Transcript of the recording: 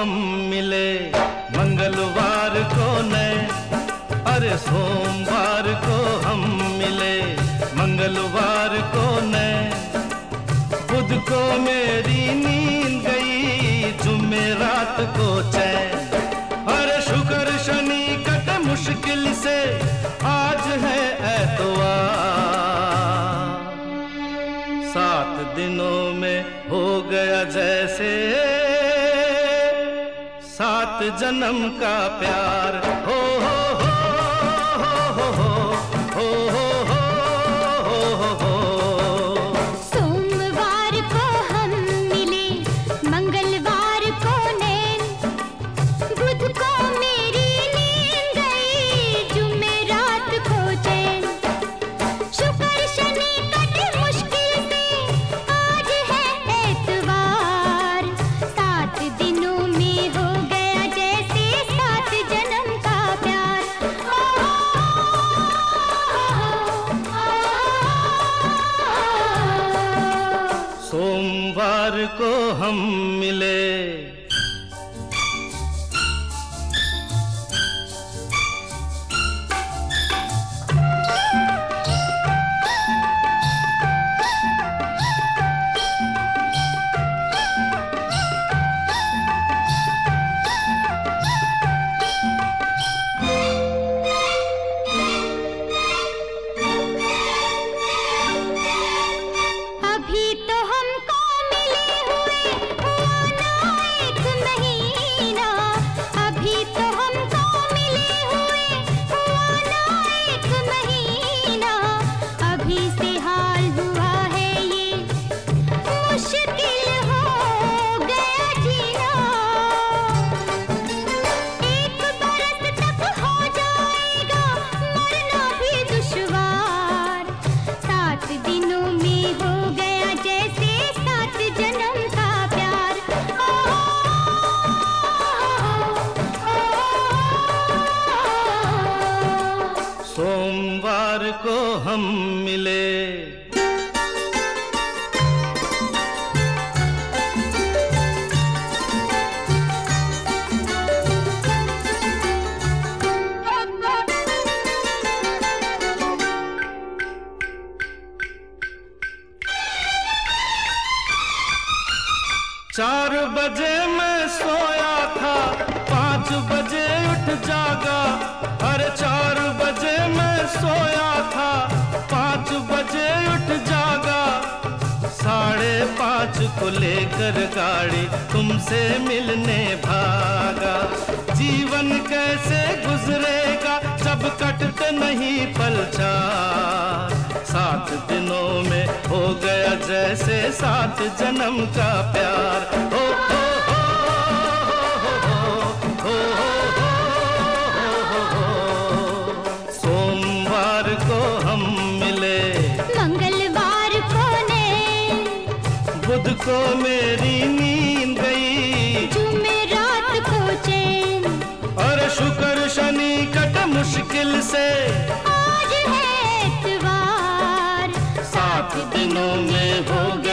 हम मिले मंगलवार को नए, अरे सोमवार को हम मिले मंगलवार को नए। बुध को मेरी नींद गई, जुम्मे रात को चैन। अरे शुक्र शनि कट मुश्किल से, आज है ऐतवार। सात दिनों सात जन्म का प्यार। हो हो हो हो हो। को हम मिले। सोमवार को हम मिले। चार बजे मैं सोया था, पाँच बजे उठ जागा अरे चार लेकर गाड़ी तुमसे मिलने भागा। जीवन कैसे गुजरेगा जब कटते नहीं पलचार सात दिनों में हो गया जैसे सात जन्म का प्यार। को मेरी नींद गई। झूमे रात को चैन। और शुक्र शनि कट मुश्किल से। आज है इतवार। सात दिनों में हो गया।